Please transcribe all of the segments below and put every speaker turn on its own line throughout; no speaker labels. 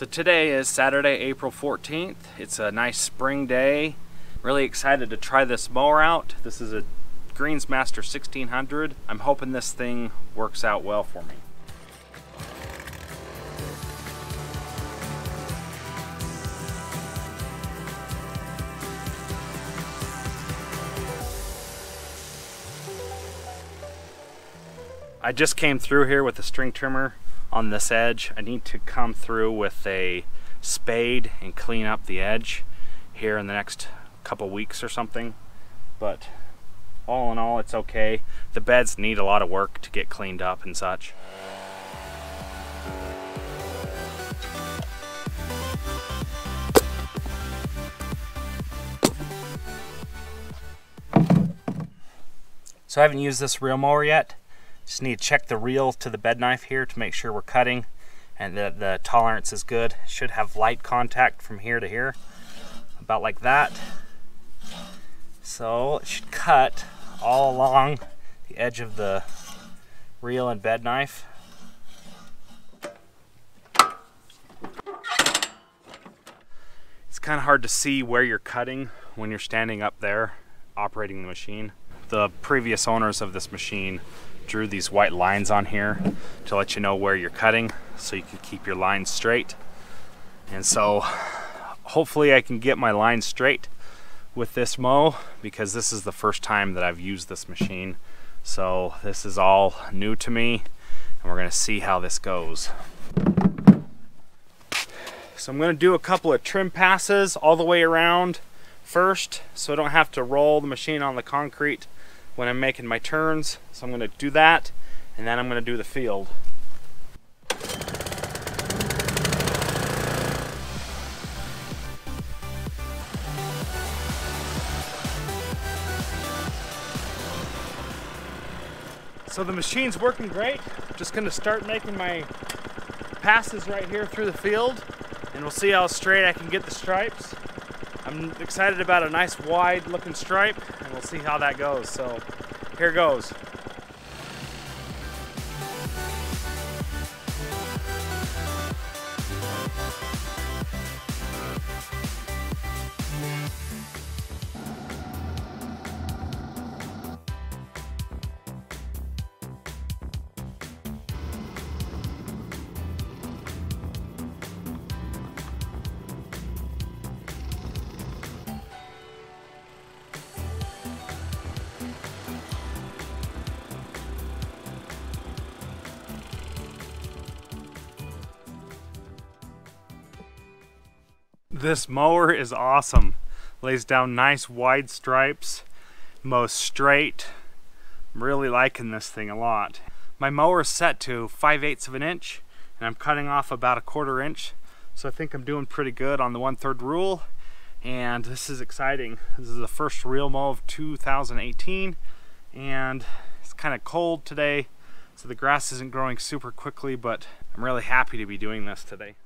So today is Saturday, April 14th. It's a nice spring day. Really excited to try this mower out. This is a Greensmaster 1600. I'm hoping this thing works out well for me. I just came through here with a string trimmer on this edge. I need to come through with a spade and clean up the edge here in the next couple weeks or something. But all in all, it's okay. The beds need a lot of work to get cleaned up and such. So I haven't used this reel mower yet. Just need to check the reel to the bed knife here to make sure we're cutting and that the tolerance is good. Should have light contact from here to here, about like that. So it should cut all along the edge of the reel and bed knife. It's kind of hard to see where you're cutting when you're standing up there operating the machine. The previous owners of this machine drew these white lines on here to let you know where you're cutting so you can keep your lines straight. And so hopefully I can get my lines straight with this mow because this is the first time that I've used this machine. So this is all new to me and we're gonna see how this goes. So I'm gonna do a couple of trim passes all the way around first so I don't have to roll the machine on the concrete when I'm making my turns. So I'm gonna do that and then I'm gonna do the field. So the machine's working great. Just gonna start making my passes right here through the field and we'll see how straight I can get the stripes. I'm excited about a nice wide looking stripe and we'll see how that goes. So here goes. This mower is awesome. Lays down nice wide stripes, mows straight. I'm really liking this thing a lot. My mower is set to 5 eighths of an inch and I'm cutting off about a quarter inch. So I think I'm doing pretty good on the one third rule and this is exciting. This is the first real mow of 2018 and it's kind of cold today so the grass isn't growing super quickly but I'm really happy to be doing this today.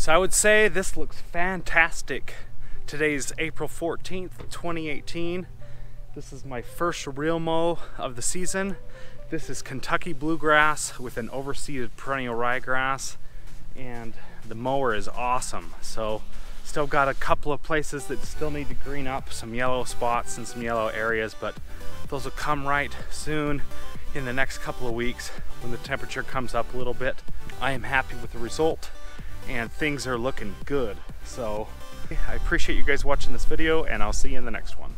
So I would say this looks fantastic. Today's April 14th, 2018. This is my first real mow of the season. This is Kentucky bluegrass with an overseeded perennial ryegrass and the mower is awesome. So still got a couple of places that still need to green up, some yellow spots and some yellow areas, but those will come right soon in the next couple of weeks when the temperature comes up a little bit. I am happy with the result and things are looking good. So I appreciate you guys watching this video and I'll see you in the next one.